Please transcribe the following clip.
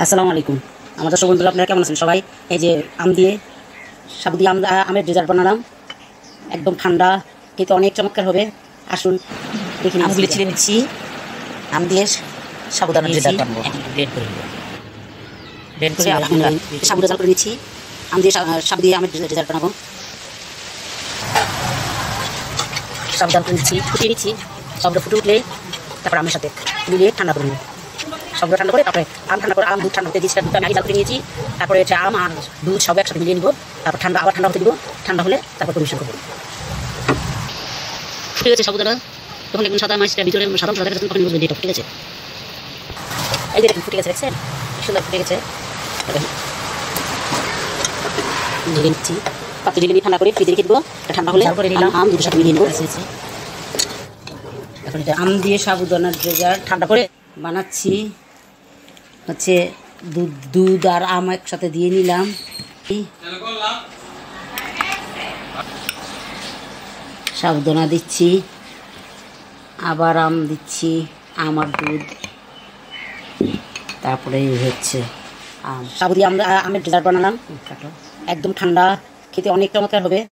আসসালামু আলাইকুম। আমাদের সব বন্ধুরা আপনারা কেমন আছেন? সবাই এই যে আম দিয়ে সাবু দিয়ে আম আমের ডেজার্ট বানালাম। একদম ঠান্ডা খেতে অনেক চমৎকার হবে। আসুন দেখি আমগুলি ছিঁড়ে নিচ্ছি। আম দিয়ে সাবুদানা ডেজার্ট বানাবো। ব্রেড করে ব্রেড করে সাবু ডেজার্ট করে নিচ্ছি। আম দিয়ে সাবু দিয়ে আমের ডেজার্ট বানাবো। সাবধান করে নিচ্ছি। ফুটিয়ে নিচ্ছি। সবটা ফুটে উঠলে তারপর আমের সাথে মিলিয়ে ঠান্ডা করে নেব। সবটা ঠান্ডা করে তারপরে আম ঠান্ডা করে আম দুধ ঠান্ডা হতে দিচ্ছি দুধ আমি আগে জাল করে নিয়েছি। তারপরে হচ্ছে আম আর দুধ সব একসাথে মিলিয়ে নিবো। তারপর ঠান্ডা আবার ঠান্ডা হতে দিব। ঠান্ডা হলে তারপর পরিবেশন করব। ফুটে গেছে সাবুদানা তখন একদম সাদা মাছটা ভিতরে সাদা সাদা তখন বুঝবেন যে এটা ফুটে গেছে এই যে দেখুন ফুটে গেছে দেখছেন? সুন্দর ফুটে গেছে। ঢেলে নিচ্ছি। পাত্র ঢেলে নিয়ে ঠান্ডা করে ফ্রিজে রেখে দেবো। ঠান্ডা হলে। আম দুধের সাথে মিলিয়ে নেব। এখন এটা আম দিয়ে সাবুদানার ঠান্ডা করে বানাচ্ছি। হচ্ছে দুধ দুধ আর আম একসাথে দিয়ে নিলাম। এই সাবুদানা দিচ্ছি। আবার আম দিচ্ছি আম আর দুধ। তারপরে হচ্ছে আম। সাবু দিয়ে আমরা আমের ডেজার্ট বানালাম। একদম ঠান্ডা খেতে অনেক চমৎকার হবে।